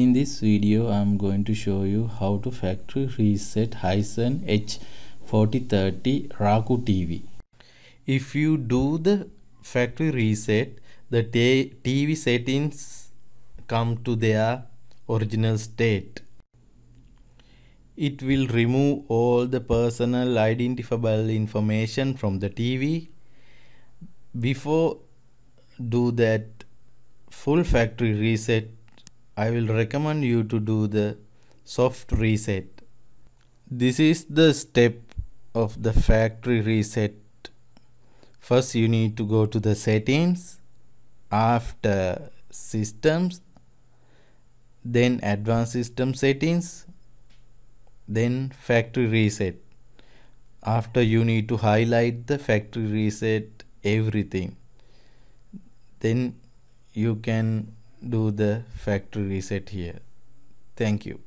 In this video I am going to show you how to factory reset Hisense H4030 Roku TV. If you do the factory reset the TV settings come to their original state. It will remove all the personal identifiable information from the TV. Before do that full factory reset I will recommend you to do the soft reset. This is the step of the factory reset. First you need to go to the settings, after systems, then advanced system settings, then factory reset. After you need to highlight the factory reset everything. Then you can do the factory reset here. Thank you